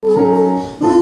I've